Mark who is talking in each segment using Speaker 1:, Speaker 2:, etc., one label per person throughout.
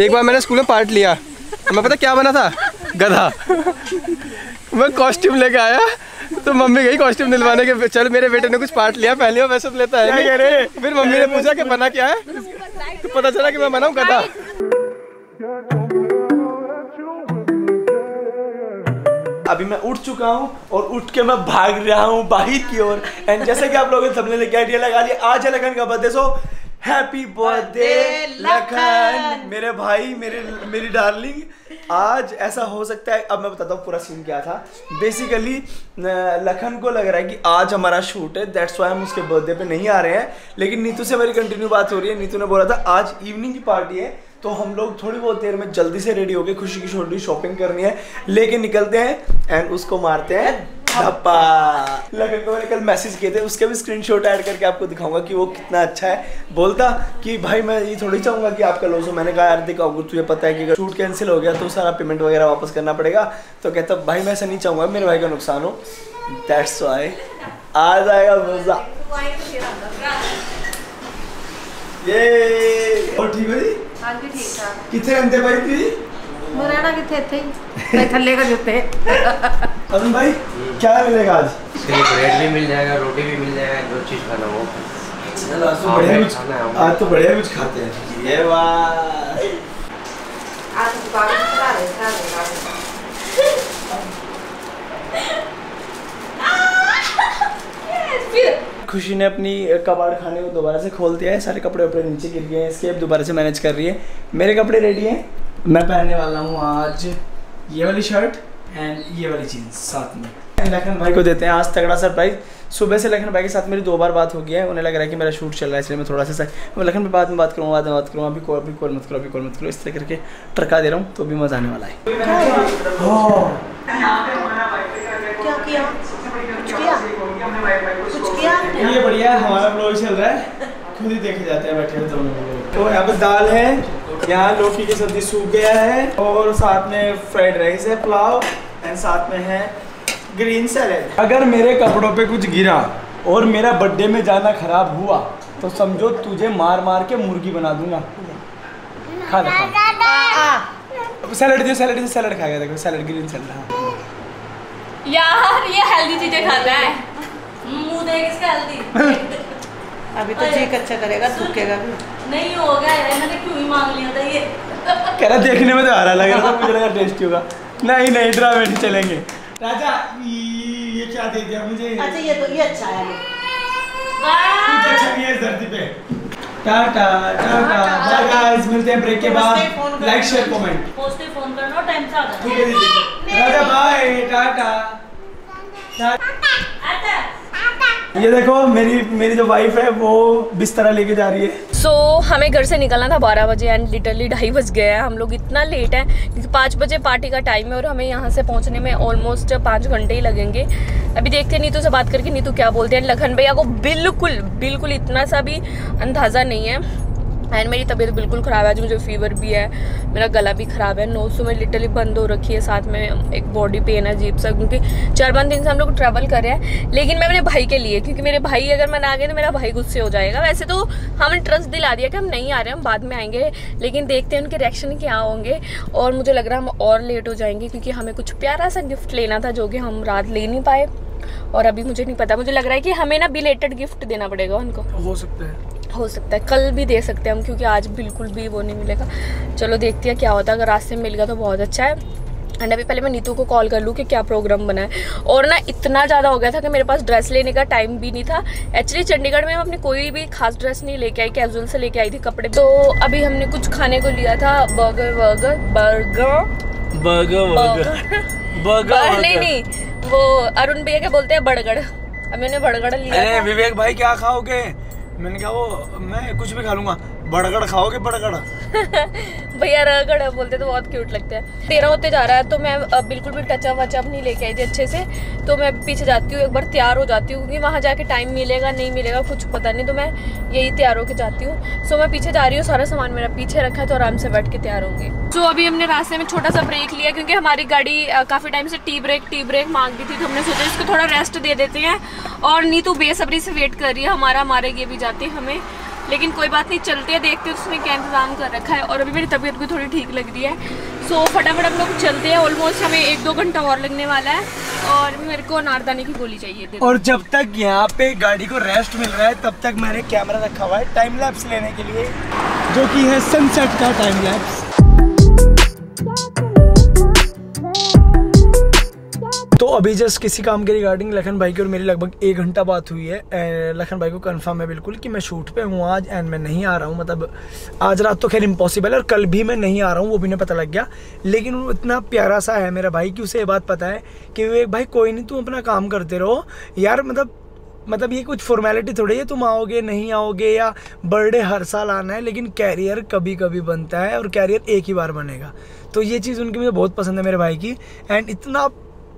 Speaker 1: एक बार मैंने स्कूल में पार्ट लिया। मैं पता क्या बना था? गधा। मैं कॉस्ट्यूम लेके आया तो मम्मी गई कॉस्ट्यूम दिलवाने के चल मेरे बेटे ने कुछ पार्ट लिया पहले वो वैसे तो लेता है। फिर मम्मी ने पूछा कि बना क्या है? तो पता चला कि मैं बना हूँ गधा।
Speaker 2: अभी मैं उठ चुका हूँ और उठ के मैं भाग रहा हूँ बाहर की ओर। एंड जैसे कि आप लोगों ने सबने लेके आइडिया लगा लिया आज है लगन का birthday so happy birthday Lakhan मेरे भाई मेरे मेरी डार्लिंग आज ऐसा हो सकता है अब मैं बताता हूँ पूरा सीन क्या था. बेसिकली लखन को लग रहा है कि आज हमारा शूट है दैट्स वाई हम उसके बर्थडे पे नहीं आ रहे हैं. लेकिन नीतू से मेरी कंटिन्यू बात हो रही है. नीतू ने बोला था आज इवनिंग की पार्टी है. तो हम लोग थोड़ी बहुत देर में जल्दी से रेडी हो गए खुशी की छोटी शॉपिंग करनी है। लेके निकलते हैं एंड उसको मारते हैं लगन को मैंने कल मैसेज किए थे, उसके भी स्क्रीनशॉट ऐड करके आपको दिखाऊँगा कि वो कितना अच्छा है। बोलता कि, भाई, मैं ये थोड़ी चाहूँगा कि आपका लॉस हो। मैंने कहा, यार दिखाओगे तुझे पता है कि अगर शूट कैंसिल हो गया तो सारा पेमेंट वगैरह वापस करना पड़ेगा। तो कहता, भाई, मैं ऐसा नहीं चाहूँगा, मेरे भाई का नुकसान हो। दैट्स वाई आ जाएगा मज़ा। ये और ठीक है जी?
Speaker 3: हाँ जी
Speaker 2: ठीक है किथे अंदर
Speaker 3: भाई थी मुरैना किथे थे मैं थल्ले का जूते
Speaker 2: अरुण भाई क्या मिलेगा आज?
Speaker 4: इसके लिए ब्रेड भी मिल जाएगा रोटी भी मिल जाएगा जो चीज़ खाना हो
Speaker 2: आज तो
Speaker 4: हाँ,
Speaker 2: बढ़िया कुछ आज तो बढ़िया कुछ खाते हैं। ये वाह। खुशी ने अपनी कबाड़ खाने को दोबारा से खोल दिया है, सारे कपड़े वपड़े नीचे गिर गए हैं, इसके अब दोबारा से मैनेज कर रही है। मेरे कपड़े रेडी हैं, मैं पहनने वाला हूँ आज ये वाली शर्ट एंड ये वाली जीन्स साथ में। लखन भाई को देते हैं आज तगड़ा सरप्राइज़ सुबह से लखन भाई के साथ मेरी दो बार बात हो गई है, उन्हें लग रहा है कि मेरा शूट चल रहा है, इसलिए मैं थोड़ा सा मैं लखन पे बाद में बात करूँ बाद में बात करूँ अभी कॉल अभी कॉल मत करो, अभी कॉल मत करो, इस तरह करके टरका दे रहा हूँ तो भी मज़ा आने वाला है।
Speaker 3: क्या किया? आपने?
Speaker 2: ये बढ़िया है, हमारा ब्लॉग चल रहा है। खुद ही देखे जाते हैं, बैठे लोग। तो यहाँ पे दाल है, यहाँ लौकी की सब्ज़ी सूख गया है, और साथ में फ्राइड राइस है, पुलाव एंड साथ में है ग्रीन सैलेड अगर मेरे कपड़ों पे कुछ गिरा, और मेरा बर्थडे में जाना खराब हुआ तो समझो तुझे मार मार के मुर्गी बना दूँगा। खा ले सैलेड दियो सैलेड दियो सैलेड खा गया, देखो सैलेड ग्रीन सैलेड हाँ।
Speaker 5: यार, ये हेल्दी चीज़ें खाता है। मुँह देख इसका हेल्दी।
Speaker 3: अभी तो जी अच्छा करेगा सूखेगा भी।
Speaker 5: नहीं हो गया है मैंने क्यों ही मांग लिया था ये?
Speaker 2: कह रहा देखने में तो हरा लग रहा था मुझे लगा टेस्टी होगा। नहीं नहीं ड्रामे नहीं चलेंगे। राजा ये क्या दे दिया मुझे?
Speaker 3: अच्छा ये तो ये अच्छा है।
Speaker 2: कुछ अच्छा नहीं है धरती पे। टाटा टाटा बाय गाइस मिलते हैं ब्रेक के बाद। लाइक शेयर कमेंट
Speaker 5: पोस्टे फ़ोन करना और टाइम से आ
Speaker 2: ठीक है दीदी राजा बाय टाटा।
Speaker 5: आता
Speaker 2: ये देखो मेरी मेरी जो वाइफ है वो बिस्तरा लेके जा रही है।
Speaker 5: सो so, हमें घर से निकलना था बारह बजे एंड लिटरली ढाई बज गया है। हम लोग इतना लेट है क्योंकि पाँच बजे पार्टी का टाइम है और हमें यहाँ से पहुँचने में ऑलमोस्ट पाँच घंटे ही लगेंगे। अभी देखते हैं नीतू से बात करके नीतू क्या बोलते हैं। लखन भैया को बिल्कुल बिल्कुल इतना सा भी अंदाज़ा नहीं है। एंड मेरी तबीयत बिल्कुल ख़राब है। आज मुझे फीवर भी है। मेरा गला भी ख़राब है। नोज़ मेरी लिटरली बंद हो रखी है। साथ में एक बॉडी पेन है, अजीब सा, क्योंकि चार पाँच दिन से हम लोग ट्रैवल कर रहे हैं। लेकिन मैं अपने भाई के लिए, क्योंकि मेरे भाई अगर मैं ना गए तो मेरा भाई गुस्से हो जाएगा। वैसे तो हमने ट्रस्ट दिला दिया कि हम नहीं आ रहे, हम बाद में आएँगे। लेकिन देखते हैं उनके रिएक्शन क्या होंगे। और मुझे लग रहा है हम और लेट हो जाएँगे, क्योंकि हमें कुछ प्यारा सा गिफ्ट लेना था जो कि हम रात ले नहीं पाए। और अभी मुझे नहीं पता। मुझे लग रहा है कि हमें ना बिलेटेड गिफ्ट देना पड़ेगा उनको।
Speaker 2: हो सकता है।
Speaker 5: हो सकता है। कल भी दे सकते हैं हम क्योंकि आज बिल्कुल भी वो नहीं मिलेगा। चलो देखते हैं क्या होता है। अगर रास्ते में मिल गया तो बहुत अच्छा है। एंड अभी पहले मैं नीतू को कॉल कर लूँ कि क्या प्रोग्राम बना है। और ना इतना ज़्यादा हो गया था कि मेरे पास ड्रेस लेने का टाइम भी नहीं था। एक्चुअली चंडीगढ़ में मैं अपनी कोई भी खास ड्रेस नहीं लेके आई कैजुअल से लेके आई थी कपड़े। तो अभी हमने कुछ खाने को लिया था। बर्गर वर्गर बर्गर
Speaker 2: बर्गर
Speaker 5: बर्गर नहीं नहीं वो अरुण भैया क्या बोलते हैं बड़गड़ अभी उन्हें बड़गड़ लिया
Speaker 2: विवेक भाई क्या खाओगे? मैंने कहा वो मैं कुछ भी खा लूँगा। बड़गड़ खाओगे बड़गड़?
Speaker 5: भैया, रगड़ बोलते तो बहुत क्यूट लगते हैं। तेरह होते जा रहा है तो मैं बिल्कुल भी टचअप वचअप नहीं लेके आई थी अच्छे से। तो मैं पीछे जाती हूँ, एक बार तैयार हो जाती हूँ, क्योंकि वहाँ जाके टाइम मिलेगा, नहीं मिलेगा, कुछ पता नहीं तो मैं यही तैयार होकर जाती हूँ। सो मैं पीछे जा रही हूँ, सारा सामान मेरा पीछे रखा है तो आराम से बैठ के तैयार होंगी सो अभी हमने रास्ते में छोटा सा ब्रेक लिया, क्योंकि हमारी गाड़ी काफ़ी टाइम से टी ब्रेक टी ब्रेक मांग थी तो हमने सोचा इसको थोड़ा रेस्ट दे देते हैं। और नीतू बेसब्री से वेट कर रही है, हमारा, हमारे, ये भी जाते हमें। लेकिन कोई बात नहीं, चलते हैं, देखते हैं, उसने क्या इंतज़ाम कर रखा है। और अभी मेरी तबीयत भी थोड़ी ठीक लग रही है। सो फटाफट हम लोग चलते हैं ऑलमोस्ट हमें एक दो घंटा और लगने वाला है। और मेरे को नारदाने की गोली चाहिए
Speaker 2: और जब तक यहाँ पे गाड़ी को रेस्ट मिल रहा है, तब तक मैंने कैमरा रखा हुआ है टाइम लैप्स लेने के लिए, जो कि है सनसेट का टाइम लैप्स अभी जस्ट किसी काम के रिगार्डिंग लखन भाई की और मेरी लगभग एक घंटा बात हुई है। लखन भाई को कंफर्म है बिल्कुल कि मैं शूट पे हूँ आज एंड मैं नहीं आ रहा हूँ। मतलब आज रात तो खैर इम्पॉसिबल है और कल भी मैं नहीं आ रहा हूँ, वो भी नहीं पता लग गया। लेकिन वो इतना प्यारा सा है मेरा भाई कि उसे ये बात पता है कि विवेक भाई कोई नहीं, तुम अपना काम करते रहो। यार मतलब मतलब ये कुछ फॉर्मेलिटी थोड़ी है, तुम आओगे, नहीं आओगे या बर्थडे हर साल आना है, लेकिन कैरियर कभी कभी बनता है और कैरियर एक ही बार बनेगा। तो ये चीज़ उनकी मुझे बहुत पसंद है मेरे भाई की। एंड इतना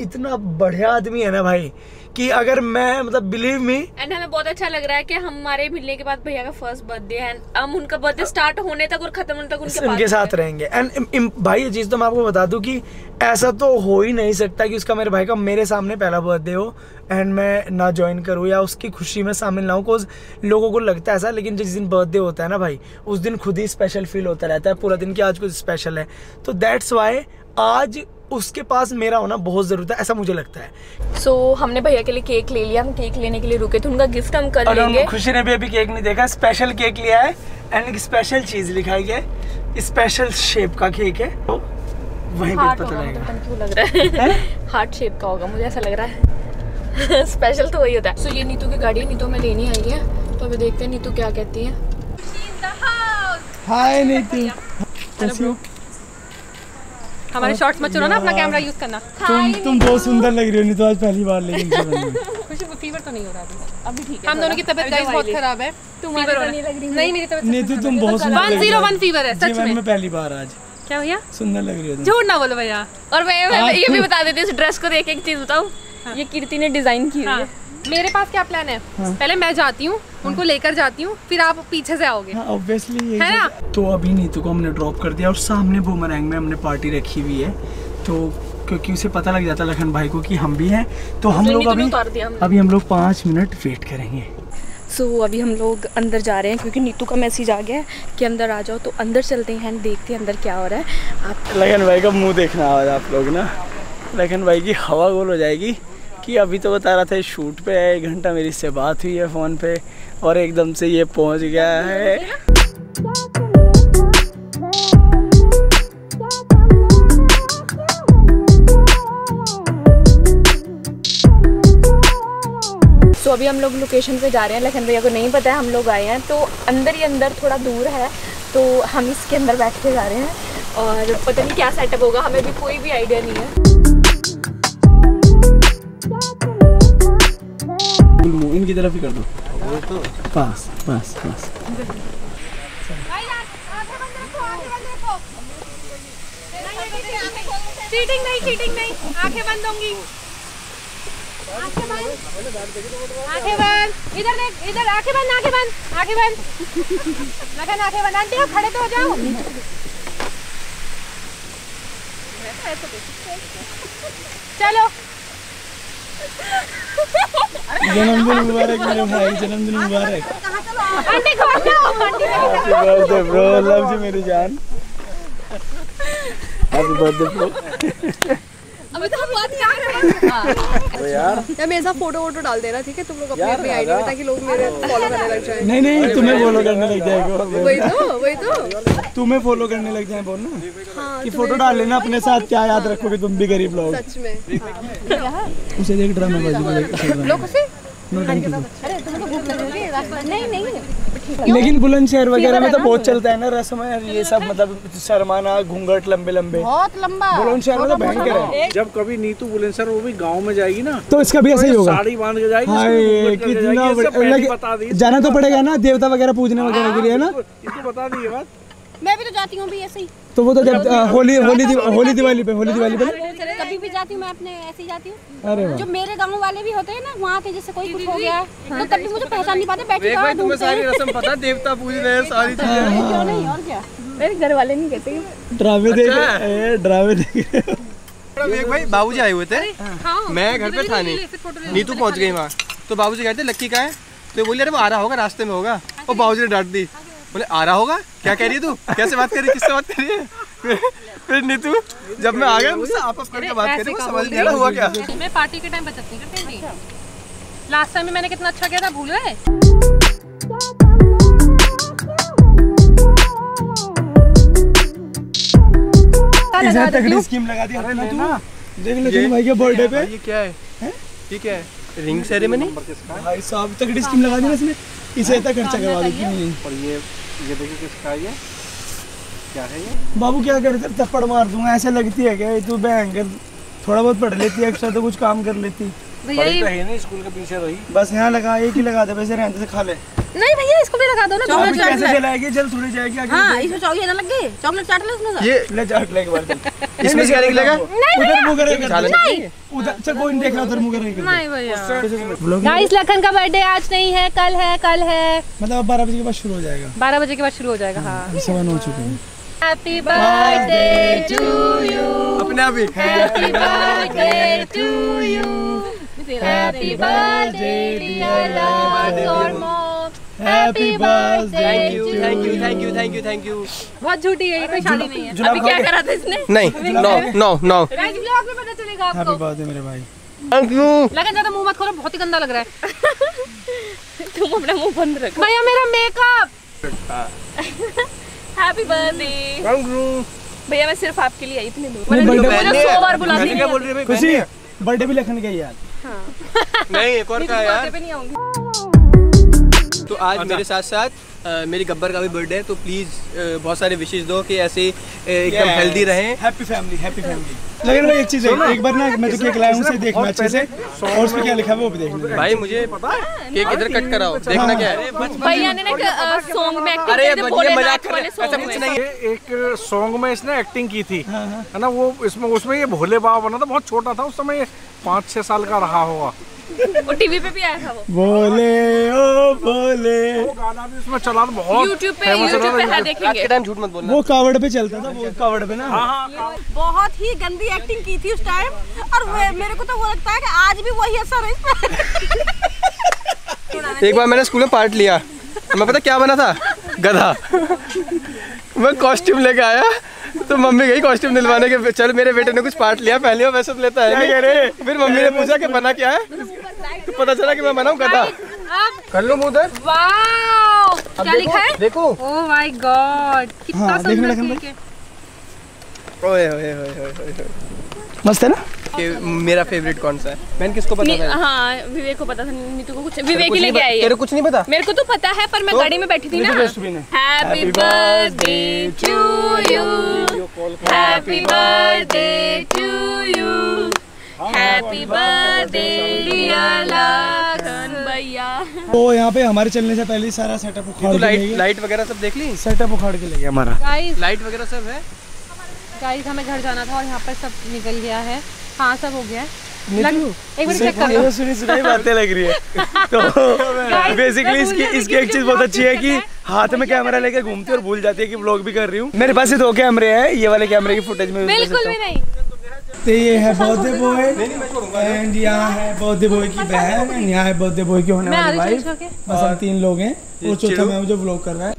Speaker 2: इतना बढ़िया आदमी है ना भाई कि अगर मैं मतलब बिलीव मी
Speaker 5: एंड हमें बहुत अच्छा लग रहा है कि हमारे मिलने के बाद भैया का फ़र्स्ट बर्थडे है हम उनका बर्थडे स्टार्ट होने तक और खत्म होने तक उनके
Speaker 2: उनके
Speaker 5: पास
Speaker 2: साथ रहेंगे। एंड भाई ये चीज़ तो मैं आपको बता दूँ कि ऐसा तो हो ही नहीं सकता कि उसका मेरे भाई का मेरे सामने पहला बर्थडे हो एंड मैं ना ज्वाइन करूँ या उसकी खुशी में शामिल ना हूँ कोज लोगों को लगता है ऐसा लेकिन जिस दिन बर्थडे होता है ना भाई उस दिन खुद ही स्पेशल फील होता रहता है पूरा दिन कि आज कुछ स्पेशल है। तो दैट्स वाई आज उसके पास मेरा होना बहुत ज़रूरत है ऐसा मुझे लगता है।
Speaker 5: सो so, हमने भैया के लिए केक ले लिया हम केक लेने के लिए रुके थे उनका गिफ्ट हम कर
Speaker 2: और
Speaker 5: लेंगे।
Speaker 2: खुशी ने भी अभी केक नहीं देखा स्पेशल केक लिया है एंड एक स्पेशल चीज़ लिखाई है स्पेशल शेप का केक है। तो वहीं पे
Speaker 5: हार्ट
Speaker 2: पता
Speaker 5: होगा
Speaker 2: लगेगा।
Speaker 5: मुझे क्यों लग रहा है। हार्ट शेप का होगा मुझे ऐसा लग रहा है। स्पेशल तो वही होता है। सो ये नीतू की गाड़ी नीतू में लेनी आई है तो अभी देखते हैं नीतू क्या कहती है।
Speaker 2: हाय नीतू। कैसी हो?
Speaker 6: हमारे शॉर्ट्स मत चुनो ना अपना कैमरा यूज़ करना।
Speaker 2: तुम तुम बहुत सुंदर लग रही हो नीतू आज पहली बार लेकिन
Speaker 6: खुशी को फीवर तो नहीं हो रहा अभी।
Speaker 5: अभी ठीक है
Speaker 6: हम दोनों की तबीयत गाइस बहुत खराब है।
Speaker 5: तुम्हारी
Speaker 6: फीवर
Speaker 5: तो नहीं लग रही
Speaker 6: नहीं मेरी तबीयत
Speaker 2: नीतू तुम बहुत सुंदर
Speaker 6: वन
Speaker 2: लग रही
Speaker 6: ज़ीरो
Speaker 2: हो
Speaker 6: वन फीवर है सच में।
Speaker 2: पहली बार आज।
Speaker 6: क्या भैया
Speaker 2: सुंदर लग रही हो
Speaker 6: झूठ ना बोलो भैया।
Speaker 5: और मैं, ये भी बता देती हूँ इस ड्रेस को देख एक चीज़ बताऊँ। ये कीर्ति ने डिज़ाइन की हुई
Speaker 6: हाँ।
Speaker 5: है।
Speaker 6: मेरे पास क्या प्लान है? हाँ। पहले मैं जाती हूँ उनको लेकर जाती हूँ फिर आप पीछे से आओगे।
Speaker 2: हाँ ऑब्वियसली ये
Speaker 6: है ना?
Speaker 2: तो अभी नीतू को हमने ड्रॉप कर दिया और सामने बूमरैंग में हमने पार्टी रखी हुई है। तो क्योंकि उसे पता लग जाता लखन भाई को कि हम भी हैं तो हम लोग अभी। अभी हम लोग पाँच मिनट वेट करेंगे।
Speaker 5: सो so, अभी हम लोग अंदर जा रहे हैं क्योंकि नीतू का मैसेज आ गया है कि अंदर आ जाओ तो अंदर चलते हैं देखते हैं अंदर क्या हो रहा है। आप
Speaker 2: लखन भाई का मुँह देखना आज आप लोग ना। लखन भाई की हवा गोल हो जाएगी। कि अभी तो बता रहा था, शूट पे है, एक घंटा मेरी इससे बात हुई है फ़ोन पे, और एकदम से ये पहुँच गया है।
Speaker 5: तो अभी हम लोग लोकेशन पे जा रहे हैं लखन भैया को नहीं पता है, हम लोग आए हैं तो अंदर ही अंदर थोड़ा दूर है तो हम इसके अंदर बैठ के जा रहे हैं, और पता नहीं क्या सेटअप होगा, हमें भी कोई भी आइडिया नहीं है।
Speaker 2: इनकी तरफ़ ही कर दो। पास पास पास।
Speaker 6: चीटिंग नहीं चीटिंग नहीं। आँखें बंद होंगी। आँखें बंद। आँखें बंद इधर देख, इधर, आँखें बंद आँखें बंद आँखें बंद। लखन, आँखें बंद। आंटी, आप खड़े तो हो जाओ। चलो।
Speaker 2: जन्मदिन मुबारक मेरे भाई जन्मदिन मुबारक। Happy birthday bro love you मेरी जान। हैप्पी बर्थडे ब्रो
Speaker 6: अभी तो हम बात कर रहे हैं।
Speaker 2: तो यार।
Speaker 7: या मेरे साथ फ़ोटो वोटो डाल देना ठीक है? तुम लोग अपनी अपनी आईडी में ताकि लोग मेरे फॉलो करने लग जाए।
Speaker 2: नहीं नहीं तुम्हें फॉलो करने लग जाएगा
Speaker 7: वही तो वही तो।
Speaker 2: तुम्हें फॉलो करने लग जाए बोल ना
Speaker 7: हाँ
Speaker 2: कि फ़ोटो डाल लेना अपने साथ क्या याद रखोगे तुम भी गरीब लोग।
Speaker 7: सच में।
Speaker 2: उसे देख ड्रामा बाजी उसे।
Speaker 6: लोग. अरे तुम्हें तो भूख लग रही है नहीं नहीं।
Speaker 2: लेकिन बुलंदशहर वगैरह में तो बहुत चलता है ना रस्म ये सब मतलब शर्माना घूंघट लंबे लंबे
Speaker 6: बहुत लंबा
Speaker 2: बुलंदशहर में तो भयंकर है
Speaker 8: जब कभी नीतू बुलंदशहर वो भी गाँव में जाएगी ना
Speaker 2: तो इसका भी ऐसा ही होगा
Speaker 8: साड़ी बाँध के जाएगी
Speaker 2: कितना जाना तो पड़ेगा ना देवता वगैरह पूजने वगैरह के लिए ना
Speaker 8: बता दी बात
Speaker 6: मैं भी तो जाती हूँ भी ऐसे ही।
Speaker 2: तो वो तो जब होली होली होली दिवाली पे होली दिवाली पे?
Speaker 6: कभी भी जाती हूँ मैं अपने ऐसे ही जाती हूँ।
Speaker 2: अरे
Speaker 6: जो मेरे गाँव वाले भी होते हैं ना वहाँ के जैसे कोई कुछ हो गया है। तो तभी मुझे पहचान नहीं पाते बैठे ढूंढते
Speaker 1: रस्म पता देवता पूज रहे हैं सारी चीज़ें।
Speaker 6: क्यों नहीं और क्या?
Speaker 5: मेरे घर वाले नहीं कहते
Speaker 2: ड्रामे देख ए, ड्रामे देख
Speaker 1: एक भाई बाबूजी आए हुए थे।
Speaker 6: हाँ।
Speaker 1: मैं घर पे था नहीं। नीतू पहुँच गई वहाँ। तो बाबूजी कहते लक्की का है? तो ये बोली अरे वो आ रहा होगा रास्ते में होगा। और बाबूजी ने डांट दी। बोले आ रहा होगा? क्या कह रही है तू? कैसे बात कर रही है? किससे बात कर रही है? फिर, नीतू जब मैं आ गया मुझसे आपस करके बात कर रही हूँ समझ नहीं आ रहा हुआ क्या?
Speaker 6: मैं पार्टी के टाइम बचत नहीं करती थी लास्ट टाइम मैंने कितना अच्छा किया था भूल गए?
Speaker 2: इसे तगड़ी स्कीम लगा दी हमने ना। देख ले तेरे भाई के बर्थडे पे।
Speaker 1: ये क्या है? ये क्या है? रिंग सेरेमनी
Speaker 2: भाई साहब तगड़ी स्कीम लगा दी ना इसने। इसे इतना खर्चा करवा दो क्यों
Speaker 8: और ये ये देखिए किसका है ये? क्या है ये?
Speaker 2: बाबू क्या कर थप्पड़ मार दूँगा ऐसे लगती है क्या? तू बहन थोड़ा बहुत पढ़ लेती है एक्स्ट्रा तो कुछ काम कर लेती।
Speaker 6: भैया ये-
Speaker 8: तो है नहीं स्कूल के पीछे रही।
Speaker 2: बस यहाँ लगा एक ही लगा दे वैसे रहने से खा ले।
Speaker 6: नहीं भैया इसको भी लगा दो ना
Speaker 2: अभी कैसे चलाएगी जल थोड़ी जाएगी आगे
Speaker 3: हाँ इसमें चौकी ना लग गई चॉकलेट चाट ले उसमें से।
Speaker 1: ये
Speaker 2: ले चाट ले एक बार
Speaker 1: इसमें से क्या निकलेगा
Speaker 2: उधर मुँह करेगा
Speaker 1: नहीं।
Speaker 2: उधर चल कोई नहीं देख रहा उधर मुँह करेगा
Speaker 6: नहीं भैया। गाइस लखन का बर्थडे आज नहीं है कल है कल है।
Speaker 2: मतलब अब बारह बजे के बाद शुरू हो जाएगा।
Speaker 6: बारह बजे के बाद शुरू हो जाएगा हाँ।
Speaker 2: नौ हो चुके हैं।
Speaker 6: हैप्पी बर्थडे टू यू
Speaker 1: अपने आप ही।
Speaker 6: हैप्पी बर्थडे टू लव और mom happy birthday
Speaker 1: thank you thank you thank you thank you thank you
Speaker 6: बहुत झूठी है ये कोई शादी नहीं है।
Speaker 5: अभी क्या करा था इसने?
Speaker 1: नहीं no no no
Speaker 6: guys blog में पता चलेगा
Speaker 2: हैप्पी
Speaker 6: आपको
Speaker 2: बर्थडे मेरे भाई।
Speaker 1: थैंक यू
Speaker 6: लगन ज़्यादा मुँह मत खोलो बहुत ही गंदा लग रहा है।
Speaker 5: तुम अपना मुँह बंद रखो।
Speaker 6: भैया मेरा makeup
Speaker 5: happy birthday
Speaker 1: thank you
Speaker 5: भैया मैं सिर्फ़ आपके लिए आई इतनी दूर। मुझे सौ बार बुला
Speaker 1: मैंने क्या बोल रही है
Speaker 2: खुशी बर्थडे भी लखन का ही।
Speaker 1: नहीं एक और का यार।
Speaker 5: पे नहीं आऊँगी।
Speaker 1: तो आज मेरे साथ साथ मेरी गब्बर का भी बर्थडे है तो प्लीज़ बहुत सारे विशेष दो कि ऐसे एकदम हेल्दी रहें।
Speaker 2: हैप्पी फैमिली हैप्पी फैमिली लेकिन भाई एक चीज़ है एक बार ना मैं तो केक लाया हूँ उसे देखना अच्छे से। और उस पे क्या लिखा है वो भी देख
Speaker 1: भाई मुझे पता है केक इधर कट कराओ देखना क्या है।
Speaker 5: भैया ने ना सॉन्ग में एक्टिंग
Speaker 1: अरे
Speaker 5: की थी
Speaker 1: ये मज़ाक कर
Speaker 5: वाले
Speaker 1: ऐसा कुछ नहीं
Speaker 8: एक सॉन्ग में इसने एक्टिंग की थी। है ना वो इसमें उसमें ये भोले बाबा बना था बहुत छोटा था उस समय ये पाँच छह साल का रहा होगा।
Speaker 5: वो टीवी पे भी आया था वो।
Speaker 2: बोले ओ बोले।
Speaker 8: वो गाना भी उसमें चला था बहुत
Speaker 5: यूट्यूब पे यूट्यूब पे है
Speaker 1: आज
Speaker 5: देखेंगे
Speaker 1: के टाइम झूठ मत बोलना।
Speaker 2: वो कावड़ पे चलता था वो कावड़ पे ना।
Speaker 3: बहुत ही गंदी एक्टिंग की थी उस टाइम और मेरे को तो वो लगता है कि आज भी वही असर है
Speaker 1: एक बार मैंने स्कूल में पार्ट लिया। मैं पता क्या बना था? गधा। मैं कॉस्ट्यूम लेके आया। तो मम्मी गई कॉस्ट्यूम दिलवाने के चल मेरे बेटे ने कुछ पार्ट लिया पहले वो वैसे तो लेता है नहीं। फिर मम्मी ने पूछा कि बना क्या है? तो पता चला कि मैं बना हूँ गधा कर लो मुँह उधर।
Speaker 6: वाओ क्या लिखा है?
Speaker 1: देखो।
Speaker 6: ओह माय गॉड कितना
Speaker 2: हाँ,
Speaker 6: सुंदर केक है।
Speaker 1: ओए ओए ओए ओए ओए।
Speaker 2: मस्त है ना?
Speaker 1: कि मेरा फेवरेट कौन सा है? मैंने किसको पता था?
Speaker 5: हाँ विवेक को पता था नीतू को कुछ विवेक ही लेके
Speaker 1: पता-
Speaker 5: आई
Speaker 1: तेरे कुछ नहीं पता?
Speaker 5: मेरे को तो पता है पर मैं गाड़ी में बैठी थी ना। Happy birthday to you happy birthday to you happy birthday dear Lakhan भैया।
Speaker 2: तो यहाँ पे हमारे चलने से पहले सारा सेटअप उखाड़ के
Speaker 1: लाइट लाइट वगैरह सब देख ली?
Speaker 2: सेटअप उखाड़ के ले गया हमारा।
Speaker 6: गाइस
Speaker 1: लाइट वगैरह सब है?
Speaker 6: गाइस हमें घर जाना था और यहाँ पर सब निकल गया है। हाँ सब हो गया है। एक मिनट चेक कर
Speaker 2: सुनी सुनाई बातें लग रही है। तो बेसिकली इसकी इसकी एक चीज़ बहुत अच्छी है कि हाथ में कैमरा लेके घूमती है और भूल जाती है कि व्लॉग भी कर रही हूँ। मेरे पास ये दो कैमरे हैं ये वाले कैमरे की फुटेज में
Speaker 6: बिल्कुल भी नहीं।
Speaker 2: तो ये है बर्थडे बॉय एंड यहाँ है बर्थडे बॉय की बहन एंड यहाँ है बर्थडे बॉय की होने वाली वाइफ बस हम तीन लोग हैं और चौथा मैं जो व्लॉग कर रहा है।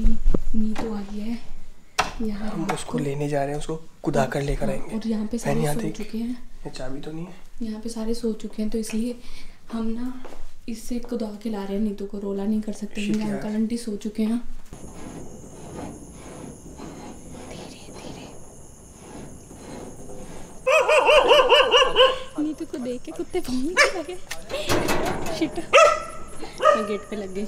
Speaker 1: हम उसको लेने जा रहे हैं उसको कुदा कर लेकर आएँगे।
Speaker 7: और यहाँ पे सारे सो चुके हैं।
Speaker 1: ये चाबी तो नहीं है।
Speaker 7: यहाँ पे सारे सो चुके हैं तो इसलिए हम ना इससे कुदा के ला रहे हैं नीतू को रोला नहीं कर सकते। अंकल आंटी सो चुके हैं। नीतू को देख के कुत्ते भौंकने लगे। शिट मैं गेट पे लग गई।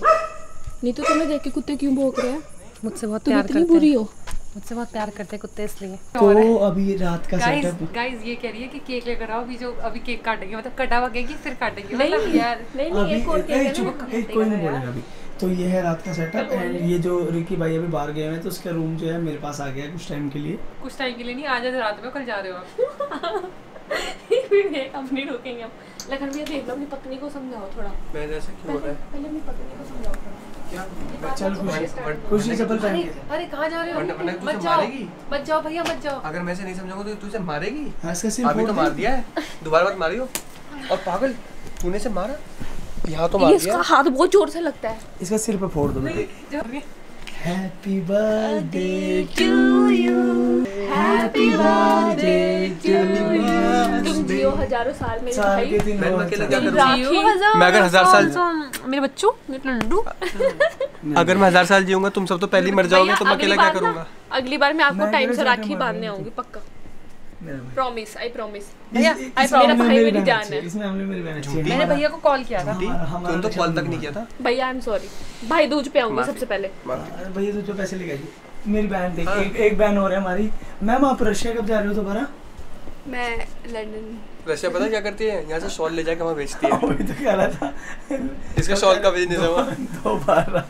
Speaker 7: नीतू तुम्हें देख के कुत्ते क्यों भौंक रहे हैं?
Speaker 6: मुझसे बहुत
Speaker 7: तुम इतनी बुरी
Speaker 6: हो। मुझसे बहुत प्यार करते हैं कुत्ते इसलिए।
Speaker 2: तो अभी रात का
Speaker 6: गाइस
Speaker 2: सेटअप
Speaker 6: गाइस ये कह रही है कि केक लेकर आओ अभी जो अभी केक काटेंगे मतलब कटा हुआ केक ही फिर काटेंगे। मतलब यार
Speaker 5: नहीं नहीं
Speaker 2: कोई नहीं बोलेगा अभी। तो ये है रात का सेटअप एंड ये जो रिकी भाई अभी बाहर गए हुए हैं तो उसका रूम जो है मेरे पास आ गया है कुछ टाइम के लिए।
Speaker 6: कुछ टाइम के लिए नहीं आज रात में कल जा रहे हो आप।
Speaker 5: नहीं रुकेंगे हम लखन भैया देख लो अपनी पत्नी को समझाओ थोड़ा।
Speaker 1: मैं जैसे क्यों हो रहा है?
Speaker 5: पहले अपनी पत्नी को समझाओ थोड़ा।
Speaker 2: चल खुशी खुशी चप्पल पहन के
Speaker 6: अरे कहाँ जा रहे हो?
Speaker 1: वरना-
Speaker 6: मत जाओ।
Speaker 1: मारेगी।
Speaker 6: मत जाओ भैया मत जाओ।
Speaker 1: अगर मैं से नहीं समझाऊँगा तो तू इसे मारेगी?
Speaker 2: हाँ इसका सिर
Speaker 1: अभी तो मार दिया है। दोबारा मत मारियो। और पागल तूने से मारा? यहाँ तो मार
Speaker 5: इसका
Speaker 1: दिया।
Speaker 5: हाथ बहुत ज़ोर से लगता है।
Speaker 2: इसका सिर पे फोड़ दो। Happy to you. Happy birthday to you.
Speaker 5: तुम जियो हज़ारों साल मेरे भाई।
Speaker 1: मैं क्या करूँ? मैं अगर हज़ार साल
Speaker 6: मेरे बच्चों? मेरे लड्डू?
Speaker 1: अगर मैं हज़ार साल जीऊँगा तुम सब तो पहले ही मर जाओगे तो मैं अकेला क्या करूँगा?
Speaker 5: अगली बार मैं आपको टाइम से राखी बांधने आऊँगी पक्का। प्रॉमिस आई प्रॉमिस भैया आई मेरा भाई
Speaker 2: मेरी
Speaker 5: मेरी
Speaker 2: बहन
Speaker 5: जान
Speaker 2: अच्छी
Speaker 5: है
Speaker 2: मेरी बहन अच्छी
Speaker 6: मैंने भैया को कॉल किया था।
Speaker 1: तुम तो
Speaker 2: अच्छा
Speaker 1: कॉल तक
Speaker 2: नहीं
Speaker 1: किया था?
Speaker 5: भैया आई एम सॉरी भाई दूज पे आऊँगी सबसे पहले।
Speaker 2: भैया तो जो पैसे लेके आई मेरी बहन देख एक, एक बहन और है हमारी। मैम आप रशिया कब जा रहे हो दोबारा?
Speaker 3: मैं लंदन।
Speaker 1: रशिया पता क्या करती है? यहाँ से शॉल ले जाके वहाँ बेचती है।
Speaker 2: वही तो कह रहा था।
Speaker 1: इसका शॉल का बिज़नेस है वहाँ
Speaker 2: दोबारा।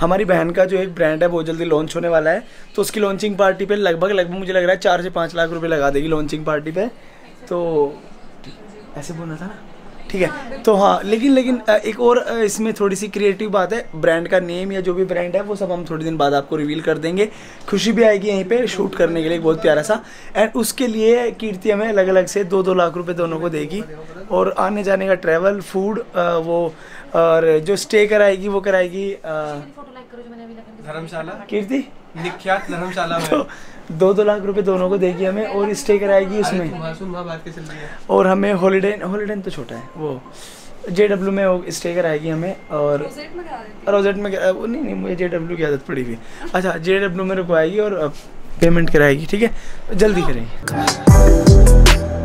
Speaker 2: हमारी बहन का जो एक ब्रांड है, वो जल्दी लॉन्च होने वाला है। तो उसकी लॉन्चिंग पार्टी पे लगभग लगभग मुझे लग रहा है चार से पाँच लाख रुपए लगा देगी लॉन्चिंग पार्टी पे। तो ऐसे बोलना था ना? ठीक है। तो हाँ लेकिन लेकिन एक और इसमें थोड़ी सी क्रिएटिव बात है। ब्रांड का नेम या जो भी ब्रांड है, वो सब हम थोड़ी दिन बाद आपको रिवील कर देंगे। खुशी भी आएगी यहीं पे शूट करने के लिए बहुत प्यारा सा। एंड उसके लिए कीर्ति हमें अलग अलग से दो दो लाख रुपए दोनों को देगी। और आने जाने का ट्रैवल फ़ूड वो और जो स्टे कराएगी वो कराएगी
Speaker 1: धर्मशाला?
Speaker 2: कीर्ति?
Speaker 1: निख्यात धर्मशाला
Speaker 2: तो दो दो लाख रुपए दोनों को देगी हमें और स्टे कराएगी उसमें।
Speaker 1: है?
Speaker 2: और हमें हॉलीडे हॉलीडे तो छोटा है वो जे डब्ल्यू में वो स्टे कराएगी हमें और रोजेट में क्या- वो नहीं नहीं मुझे जे डब्ल्यू की आदत पड़ी हुई। अच्छा जे डब्ल्यू में रुकवाएगी और पेमेंट कराएगी ठीक है? जल्दी करेंगे।